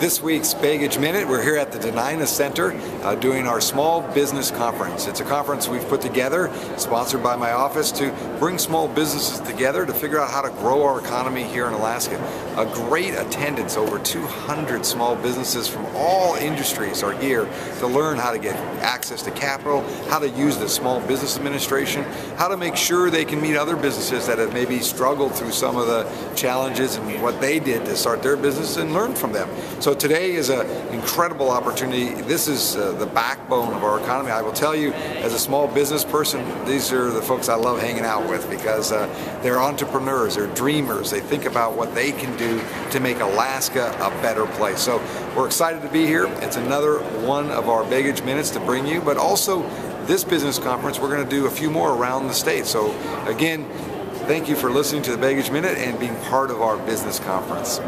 this week's Begich Minute. We're here at the Dena'ina Center uh, doing our Small Business Conference. It's a conference we've put together, sponsored by my office, to bring small businesses together to figure out how to grow our economy here in Alaska. A great attendance, over 200 small businesses from all industries are here to learn how to get access to capital, how to use the Small Business Administration, how to make sure they can meet other businesses that have maybe struggled through some of the challenges and what they did to start their business and learn from them. So today is an incredible opportunity. This is uh, the backbone of our economy. I will tell you, as a small business person, these are the folks I love hanging out with because uh, they're entrepreneurs, they're dreamers. They think about what they can do to make Alaska a better place. So we're excited to be here. It's another one of our Begich Minutes to bring you, but also this business conference, we're going to do a few more around the state. So again, thank you for listening to the Begich Minute and being part of our business conference.